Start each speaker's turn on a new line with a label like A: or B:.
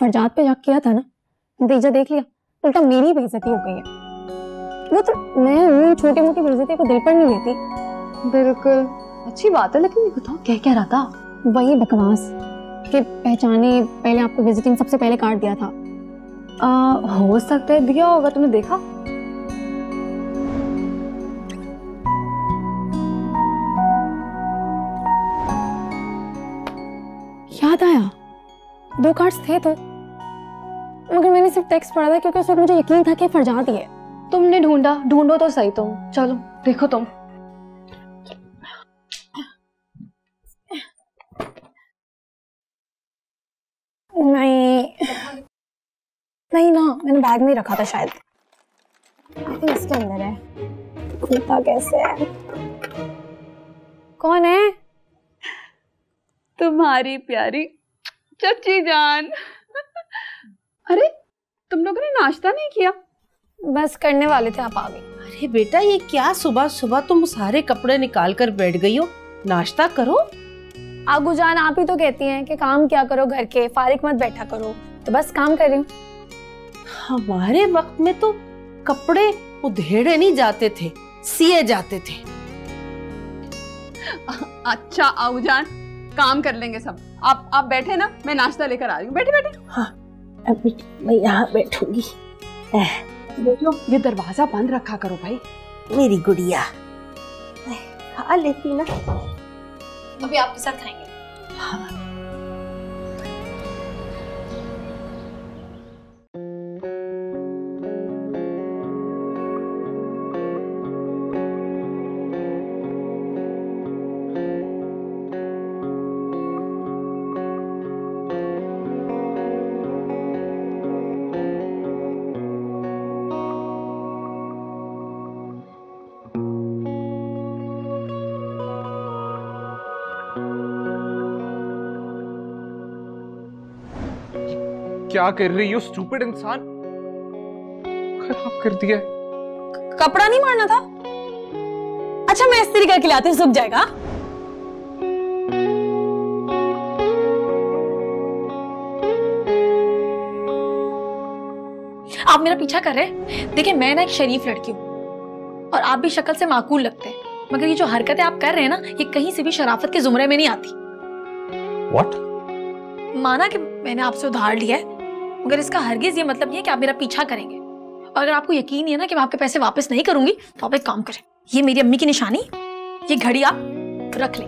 A: फरजाद पे जब किया था ना? नतीजा देख लिया। उल्टा मेरी बेइज्जती हो गई है। वो तो मैं हूँ छोटी मोटी बेइज्जती को दिल पर नहीं लेती।
B: बिल्कुल। अच्छी बात है लेकिन ये बताओ क्या कह रहा था
A: वही बकवास कि पहचाने पहले आपको विजिटिंग सबसे पहले कार्ड दिया था।
B: आ, हो सकता है दिया होगा तुमने देखा?
A: याद आया? दो कार्ड्स थे तो। मगर मैंने सिर्फ़ टेक्स्ट पढ़ा था क्योंकि उस वक्त मुझे यकीन था कि फरजाद ही है।
B: तुमने ढूंढा, ढूंढो तो सही तुम। चलो, देखो तुम।
A: नहीं नहीं ना, मैंने बैग में रखा था शायद। इसके अंदर है। खुलता कैसे है? कौन है?
C: तुम्हारी प्यारी चची जान। अरे तुम लोगों ने नाश्ता नहीं किया?
A: बस करने वाले थे आप आ गए
D: अरे बेटा ये क्या सुबह सुबह तुम सारे कपड़े निकाल कर बैठ गई हो? नाश्ता करो।
A: आगू जान आप ही तो कहती हैं कि काम क्या करो घर के फारिक मत बैठा करो। तो बस काम कर रही हूँ।
D: हमारे वक्त में तो कपड़े उधेड़े नहीं जाते थे सिए जाते थे।
C: अच्छा आऊजान काम कर लेंगे सब। आप आप बैठे ना मैं नाश्ता लेकर आ रही हूँ। बैठे बैठे।
D: अभी मैं यहाँ बैठूँगी।
C: देखो ये दरवाज़ा बंद रखा करो भाई।
D: मेरी गुड़िया। खा लेती ना।
A: अभी आपके साथ खाएँगे।
E: क्या कर रही हो स्टूपिड इंसान? खराब कर दिया
A: कपड़ा नहीं मारना था? अच्छा मैं इस्त्री करके लाती हूँ सूख जाएगा। आप मेरा पीछा कर रहे हैं? देखिए मैं ना एक शरीफ लड़की हूँ और आप भी शक्ल से माकूल लगते हैं। मगर ये जो हरकतें आप कर रहे हैं ना ये कहीं से भी शराफत के जुमरे में नहीं आती।
E: व्हाट
A: माना कि मैंने आपसे उधार लिया है मगर इसका हरगिज ये मतलब नहीं है कि आप मेरा पीछा करेंगे। और अगर आपको यकीन नहीं है ना कि मैं आपके पैसे वापस नहीं करूँगी तो आप एक काम करें। ये मेरी अम्मी की निशानी, ये घड़ी आप रख लें।